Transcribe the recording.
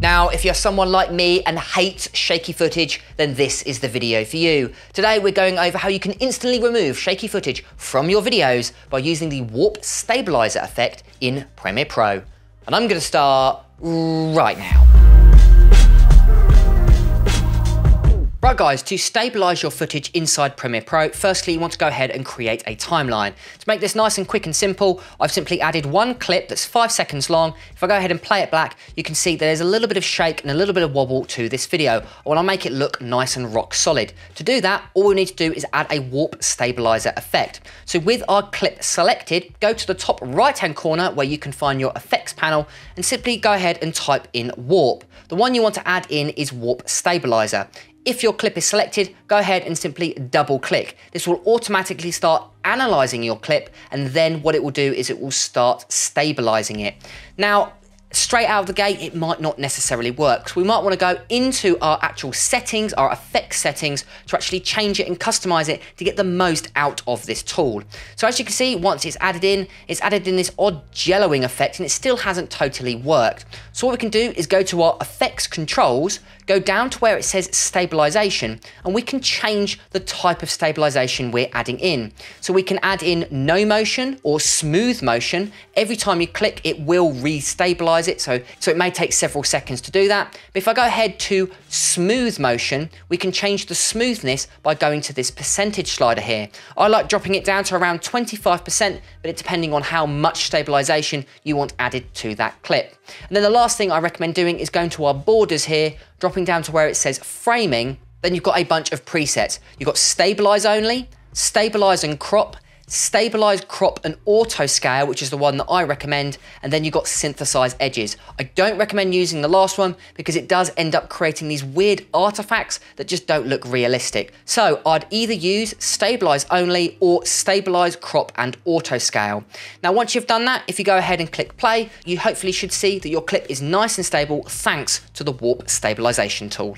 Now, if you're someone like me and hates shaky footage, then this is the video for you. Today, we're going over how you can instantly remove shaky footage from your videos by using the Warp Stabilizer effect in Premiere Pro. And I'm gonna start right now. Right guys, to stabilize your footage inside Premiere Pro, firstly you want to go ahead and create a timeline. To make this nice and quick and simple, I've simply added one clip that's five seconds long. If I go ahead and play it back, you can see that there's a little bit of shake and a little bit of wobble to this video. I want to make it look nice and rock solid. To do that, all we need to do is add a warp stabilizer effect. So with our clip selected, go to the top right hand corner where you can find your effects panel and simply go ahead and type in warp. The one you want to add in is warp stabilizer. If your clip is selected, go ahead and simply double click. This will automatically start analyzing your clip and then what it will do is it will start stabilizing it. Now, straight out of the gate, it might not necessarily work. So we might want to go into our actual settings, our effects settings, to actually change it and customize it to get the most out of this tool. So as you can see, once it's added in, it's added in this odd yellowing effect and it still hasn't totally worked. So what we can do is go to our effects controls, go down to where it says stabilization, and we can change the type of stabilization we're adding in. So we can add in no motion or smooth motion. Every time you click, it will re-stabilize it. So, so it may take several seconds to do that. But if I go ahead to smooth motion, we can change the smoothness by going to this percentage slider here. I like dropping it down to around 25%, but it's depending on how much stabilization you want added to that clip. And then the last thing I recommend doing is going to our borders here, dropping down to where it says framing, then you've got a bunch of presets. You've got stabilize only, stabilize and crop, stabilize crop and auto scale, which is the one that I recommend, and then you've got synthesize edges. I don't recommend using the last one because it does end up creating these weird artifacts that just don't look realistic. So I'd either use stabilize only or stabilize crop and auto scale. Now, once you've done that, if you go ahead and click play, you hopefully should see that your clip is nice and stable thanks to the warp stabilization tool.